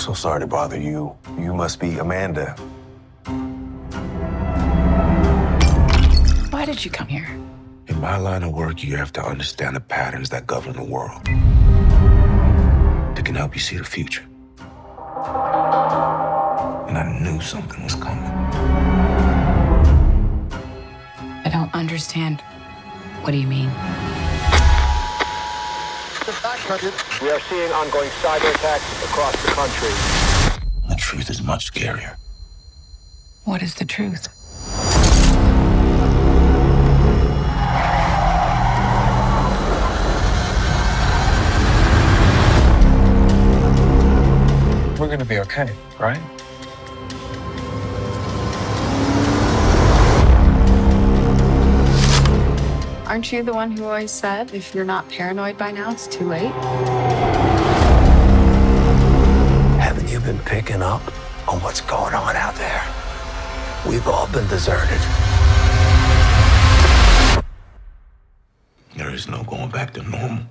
So sorry to bother you. You must be Amanda. Why did you come here? In my line of work, you have to understand the patterns that govern the world. That can help you see the future. And I knew something was coming. I don't understand. What do you mean? We are seeing ongoing cyber attacks across the country. The truth is much scarier. What is the truth? We're gonna be okay, right? Aren't you the one who always said if you're not paranoid by now, it's too late? Haven't you been picking up on what's going on out there? We've all been deserted. There is no going back to normal.